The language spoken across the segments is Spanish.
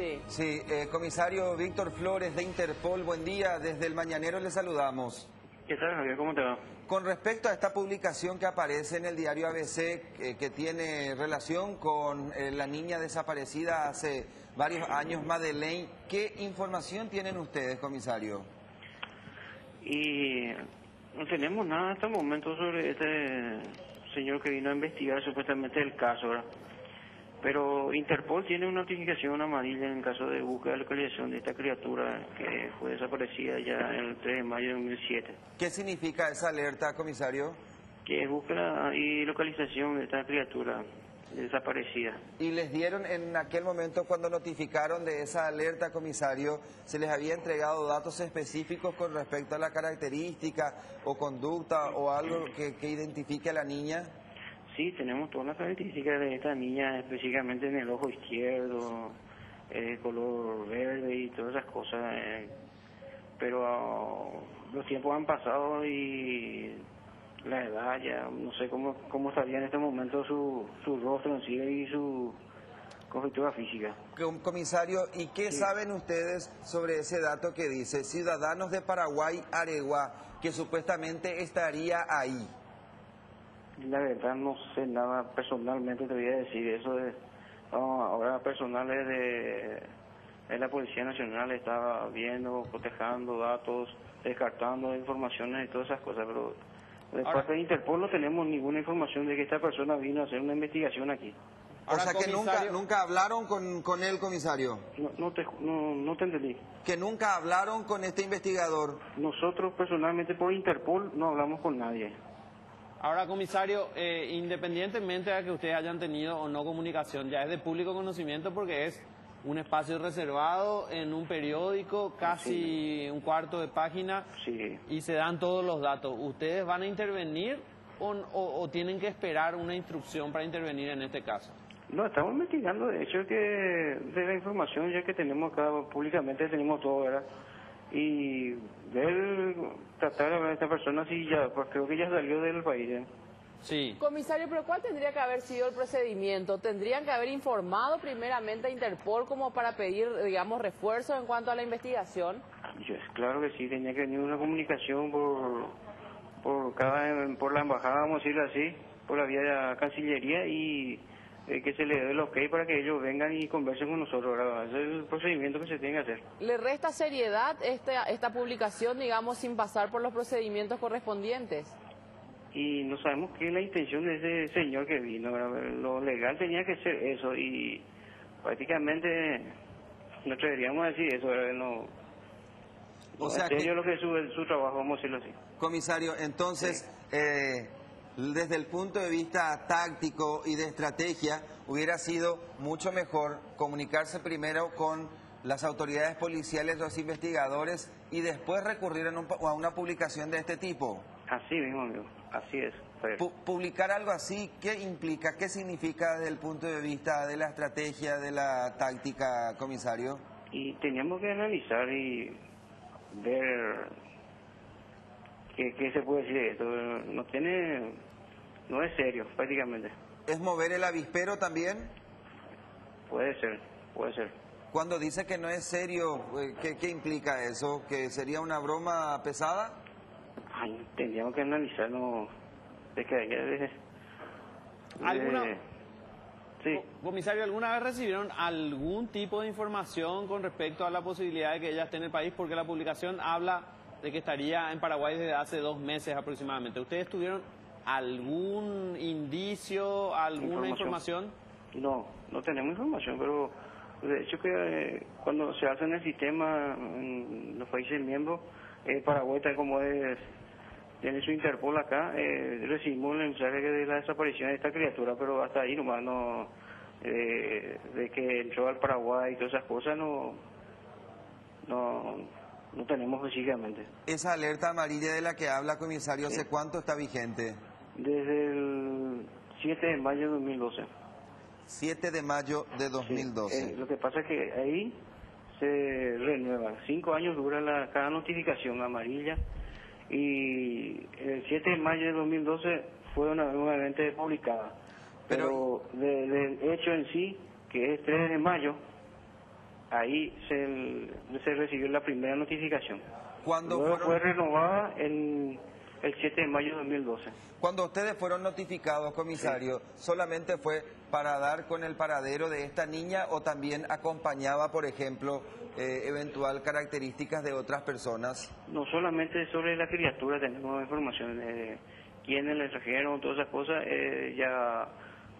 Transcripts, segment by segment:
Sí. Sí, eh, comisario Víctor Flores de Interpol, buen día. Desde el Mañanero le saludamos. ¿Qué tal, Javier? ¿Cómo te va? Con respecto a esta publicación que aparece en el diario ABC, eh, que tiene relación con eh, la niña desaparecida hace varios años, Madeleine, ¿qué información tienen ustedes, comisario? Y no tenemos nada hasta el momento sobre este señor que vino a investigar supuestamente el caso, ¿verdad? Pero Interpol tiene una notificación amarilla en caso de búsqueda de localización de esta criatura que fue desaparecida ya el 3 de mayo de 2007. ¿Qué significa esa alerta, comisario? Que es búsqueda y localización de esta criatura desaparecida. Y les dieron en aquel momento cuando notificaron de esa alerta, comisario, se les había entregado datos específicos con respecto a la característica o conducta o algo que, que identifique a la niña. Sí, tenemos todas las características de esta niña, específicamente en el ojo izquierdo, eh, color verde y todas esas cosas. eh, pero ah, los tiempos han pasado y la edad ya, no sé cómo, cómo estaría en este momento su, su rostro en sí y su conjetura física. Com- Comisario, ¿y qué Sí. saben ustedes sobre ese dato que dice ciudadanos de Paraguay, Aregua, que supuestamente estaría ahí? La verdad no sé nada personalmente te voy a decir eso de no, ahora personales de, de la Policía Nacional estaba viendo, cotejando datos, descartando informaciones y todas esas cosas, pero de Ahora- parte de Interpol no tenemos ninguna información de que esta persona vino a hacer una investigación aquí. O sea que nunca, comisario- nunca hablaron con, con él, comisario. No, no, te, no, no te entendí. Que nunca hablaron con este investigador. Nosotros personalmente por Interpol no hablamos con nadie. Ahora, comisario, eh, independientemente de que ustedes hayan tenido o no comunicación, ya es de público conocimiento porque es un espacio reservado en un periódico, casi un cuarto de página, Sí. y se dan todos los datos. ¿Ustedes van a intervenir o, o- o tienen que esperar una instrucción para intervenir en este caso? No, estamos investigando, de hecho, que de la información ya que tenemos acá públicamente, tenemos todo, ¿verdad? Y ver, tratar de hablar a esta persona, sí, ya, pues creo que ya salió del país, ¿eh? Sí. Comisario, pero ¿cuál tendría que haber sido el procedimiento? ¿Tendrían que haber informado primeramente a Interpol como para pedir, digamos, refuerzos en cuanto a la investigación? Yo, es claro que sí, tenía que venir una comunicación por, por cada, por la embajada, vamos a decirlo así, por la vía de la Cancillería y eh, que se le dé el ok para que ellos vengan y conversen con nosotros, ¿verdad? Ese es el procedimiento que se tiene que hacer. ¿Le resta seriedad esta, esta publicación, digamos, sin pasar por los procedimientos correspondientes? y no sabemos qué es la intención de ese señor que vino. ¿verdad? Lo legal tenía que ser eso y prácticamente no atreveríamos a decir eso. ¿verdad? No, O sea que- lo que es su, su trabajo, vamos a decirlo así. Comisario, entonces, eh, desde el punto de vista táctico y de estrategia, hubiera sido mucho mejor comunicarse primero con las autoridades policiales, los investigadores, y después recurrir a, un- a una publicación de este tipo. Así mismo, amigo. Así es. Pu- publicar algo así, ¿qué implica, qué significa desde el punto de vista de la estrategia, de la táctica, comisario? Y teníamos que analizar y ver qué, qué se puede decir de esto. No tiene, no es serio, prácticamente. ¿Es mover el avispero también? Puede ser, puede ser. Cuando dice que no es serio, eh, ¿qué, qué implica eso? ¿Que sería una broma pesada? Ay, tendríamos que analizar, no, de que de- ¿Alguna- de- sí, Co- Comisario, ¿alguna vez recibieron algún tipo de información con respecto a la posibilidad de que ella esté en el país? Porque la publicación habla de que estaría en Paraguay desde hace dos meses aproximadamente. ¿Ustedes tuvieron algún indicio, alguna Información. información? no, no tenemos información, pero de hecho que eh, cuando se hace en el sistema en los países miembros, eh, Paraguay tal como es, tiene su Interpol acá, eh, recibimos el mensaje de la desaparición de esta criatura, pero hasta ahí nomás no, eh, de que entró al Paraguay y todas esas cosas no, no, no tenemos físicamente. Esa alerta amarilla de la que habla, comisario, ¿hace cuánto está vigente? Desde el 7 de mayo de 2012. 7 de mayo de Sí, 2012. eh, lo que pasa es que ahí se renueva. Cinco años dura la, cada notificación amarilla y el 7 de mayo de 2012 fue una, nuevamente publicada. Pero- Pero, de- del hecho en sí, que es 3 de mayo, ahí se, se recibió la primera notificación. ¿Cuándo Luego fueron- fue renovada en el 7 de mayo de 2012. Cuando ustedes fueron notificados, comisario, ¿solamente fue para dar con el paradero de esta niña o también acompañaba, por ejemplo, eh, eventual características de otras personas? No solamente sobre la criatura tenemos información de quiénes le trajeron, todas esas cosas, eh, ya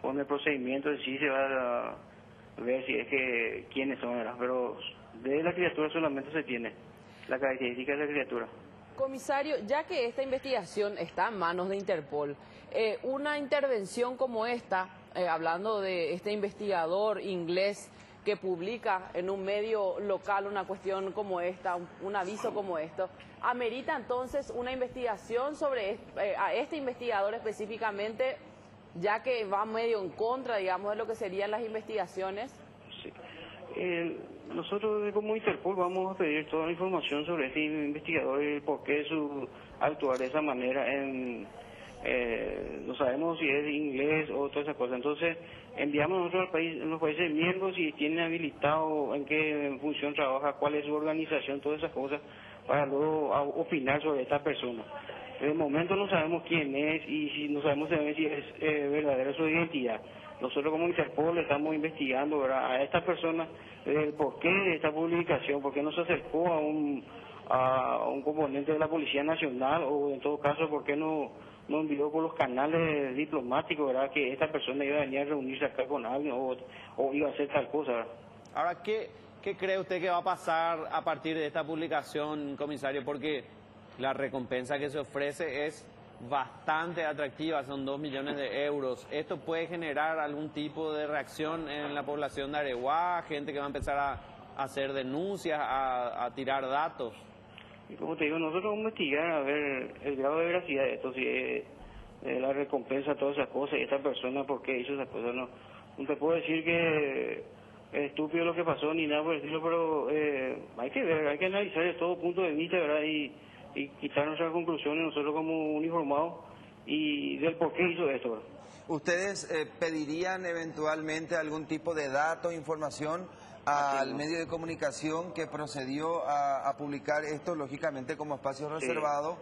con el procedimiento en sí se va a ver si es que quiénes son, ¿verdad? pero de la criatura solamente se tiene la característica de la criatura. Comisario, ya que esta investigación está en manos de Interpol, eh, una intervención como esta, eh, hablando de este investigador inglés que publica en un medio local una cuestión como esta, un, aviso como esto, amerita entonces una investigación sobre eh, a este investigador específicamente, ya que va medio en contra, digamos, de lo que serían las investigaciones. Sí. Eh, nosotros como Interpol vamos a pedir toda la información sobre este investigador y por qué su actuar de esa manera. En, eh, no sabemos si es inglés o todas esas cosas. Entonces enviamos nosotros al país, los países miembros si tienen habilitado en qué función trabaja, cuál es su organización, todas esas cosas, para luego opinar sobre esta persona. De momento no sabemos quién es y si no sabemos si es eh, verdadera su identidad. Nosotros como Interpol estamos investigando a esta persona el porqué de esta publicación, por qué no se acercó a un, componente de la Policía Nacional o en todo caso por qué no, envió por los canales diplomáticos que esta persona iba a venir a reunirse acá con alguien o, iba a hacer tal cosa. Ahora, ¿qué, ¿qué cree usted que va a pasar a partir de esta publicación, comisario? Porque la recompensa que se ofrece es bastante atractiva, son dos millones de euros. ¿Esto puede generar algún tipo de reacción en la población de Areguá? Gente que va a empezar a, hacer denuncias, a, a tirar datos. Y como te digo, nosotros vamos a investigar a ver el grado de veracidad de esto, si es eh, la recompensa, todas esas cosas, y esta persona por qué hizo esas cosas. No, no te puedo decir que es estúpido lo que pasó ni nada por el estilo, pero eh, hay que ver, hay que analizar de todo punto de vista, ¿verdad? Y, y quitar nuestras conclusiones nosotros como uniformados y del por qué hizo esto. ¿Ustedes eh, pedirían eventualmente algún tipo de dato, información al medio de comunicación que procedió a, a publicar esto, lógicamente como espacio Sí. reservado?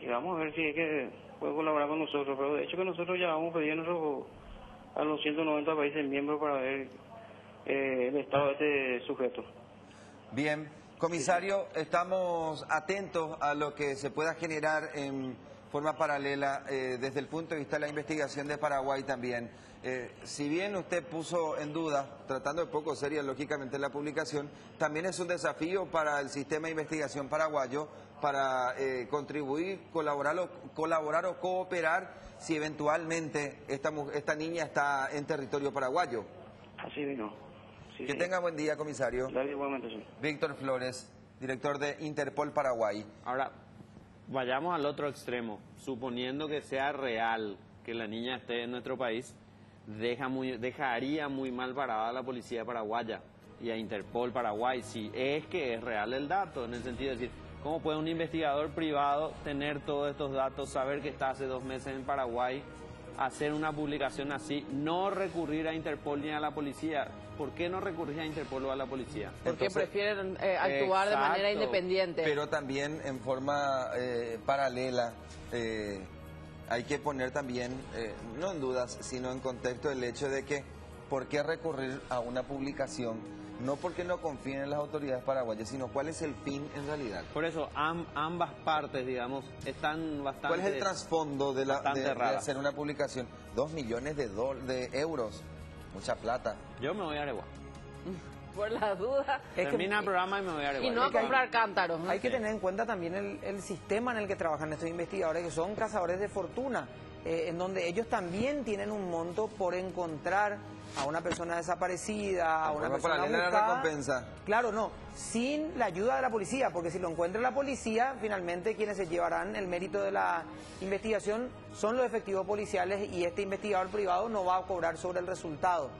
Y vamos a ver si es que puede colaborar con nosotros, pero de hecho que nosotros ya vamos a pedir a los 190 países miembros para ver eh, el estado de este sujeto. Bien, comisario, estamos atentos a lo que se pueda generar en forma paralela eh, desde el punto de vista de la investigación de Paraguay también. Eh, si bien usted puso en duda, tratando de poco seria lógicamente la publicación, también es un desafío para el sistema de investigación paraguayo para eh, contribuir, colaborar o, colaborar o cooperar si eventualmente esta, esta niña está en territorio paraguayo. Así vino. Sí, Que sí. tenga buen día, comisario. Dale igualmente, sí. Víctor Flores, director de Interpol Paraguay. Ahora, vayamos al otro extremo. Suponiendo que sea real que la niña esté en nuestro país, deja muy, dejaría muy mal parada a la policía paraguaya y a Interpol Paraguay, si es que es real el dato, en el sentido de decir, ¿cómo puede un investigador privado tener todos estos datos, saber que está hace dos meses en Paraguay, hacer una publicación así, no recurrir a Interpol ni a la policía? ¿Por qué no recurrir a Interpol o a la policía? Porque Entonces- prefieren eh, actuar de manera independiente. Pero también en forma eh, paralela eh, hay que poner también, eh, no en dudas, sino en contexto el hecho de que ¿por qué recurrir a una publicación? No porque no confíen en las autoridades paraguayas, sino cuál es el fin en realidad. Por eso am- ambas partes, digamos, están bastante... ¿Cuál es el trasfondo de, la, de- hacer una publicación? Dos millones de, dol- de euros, mucha plata. Yo me voy a Areguá. Por la duda. Es que- Termina el programa y me voy a Areguá. Y no a comprar cántaros. ¿no? Hay que tener en cuenta también el, el sistema en el que trabajan estos investigadores, que son cazadores de fortuna, eh, en donde ellos también tienen un monto por encontrar a una persona desaparecida, a una persona paralela a la buscada. recompensa. Claro, no, sin la ayuda de la policía, porque si lo encuentra la policía, finalmente quienes se llevarán el mérito de la investigación son los efectivos policiales y este investigador privado no va a cobrar sobre el resultado.